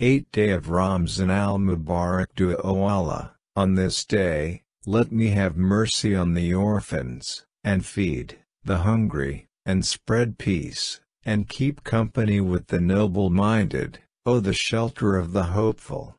Eighth day of Ramzan al-Mubarak Dua O Allah, on this day, let me have mercy on the orphans, and feed the hungry, and spread peace, and keep company with the noble-minded, O the shelter of the hopeful.